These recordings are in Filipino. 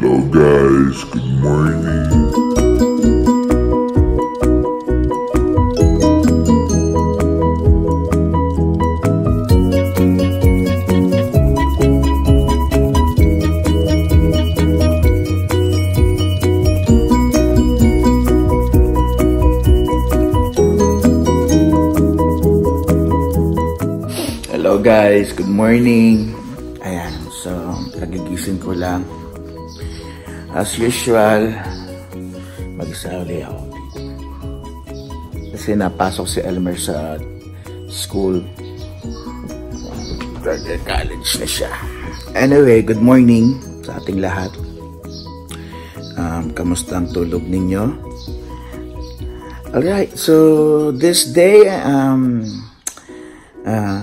Hello guys, good morning. Hello guys, good morning. Ayan, so nagigising ko lang. As usual, mag-isa ulit ako dito. Kasi napasok si Elmer sa school. College na siya. Anyway, good morning sa ating lahat. Um, kamusta ang tulog ninyo? Alright, so this day, um, ah,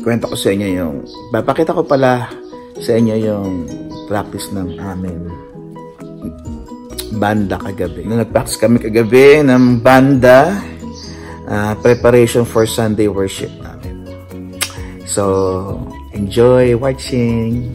kwento ko sa inyo yung, papakita ko pala sa inyo yung practice ng amin banda kagabi. Nung nag-practice kami kagabi ng banda, ah, preparation for Sunday worship namin. So, enjoy watching.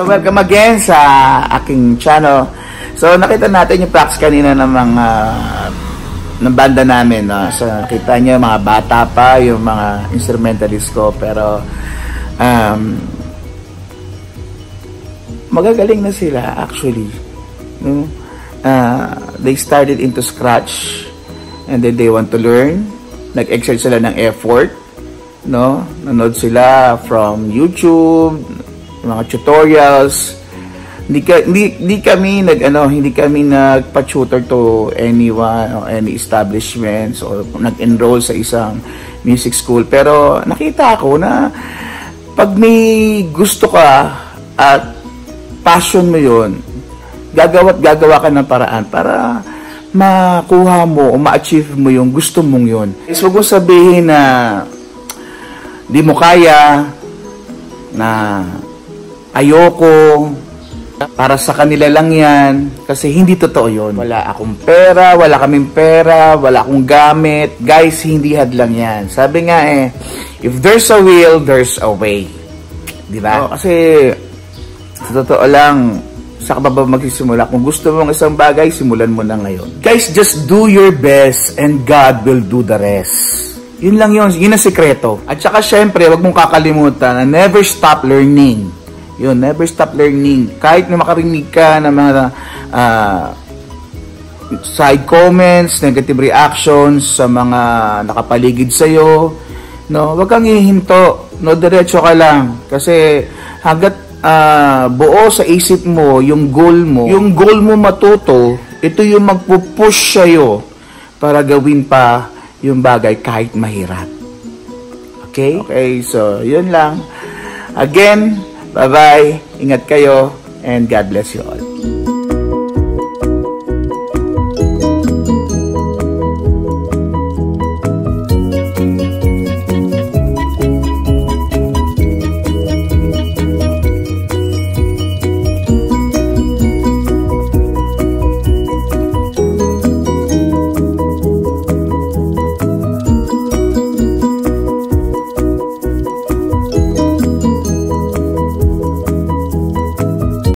So welcome again sa aking channel. So nakita natin yung practice kanina ng mga ng banda namin. No? So nakita niyo mga bata pa, yung mga instrumentalist ko. Pero um, magagaling na sila actually. No? Uh, they started into scratch and then they want to learn. Nag-exert sila ng effort. No? Nanood sila from YouTube, mga tutorials. Hindi, ka, hindi, hindi kami nag ano, hindi kami nagpa-tutor to anyone or any establishments or nag-enroll sa isang music school. Pero nakita ko na pag may gusto ka at passion mo yon gagawa at gagawa ka ng paraan para makuha mo o ma-achieve mo yung gusto mong yon. So, mong sabihin na di mo kaya, na ayoko, para sa kanila lang yan, kasi hindi totoo yon. Wala akong pera, wala kaming pera, wala akong gamit. Guys, hindi hadlang yan. Sabi nga eh, if there's a will, there's a way. Di ba? kasi, sa totoo lang, sa ka ba ba magsisimula? Kung gusto mong isang bagay, simulan mo na ngayon. Guys, just do your best and God will do the rest. Yun lang yun. Yun ang sekreto. At saka syempre, wag mong kakalimutan na never stop learning. Yun, never stop learning. Kahit na makarinig ka ng mga ah, side comments, negative reactions sa mga nakapaligid sa'yo, no, wag kang ihinto. No, diretso ka lang. Kasi hanggat ah, buo sa isip mo yung goal mo, yung goal mo matuto, ito yung magpupush sa'yo para gawin pa yung bagay kahit mahirap. Okay? Okay, so yun lang. Again, bye-bye, ingat kayo, and God bless you all.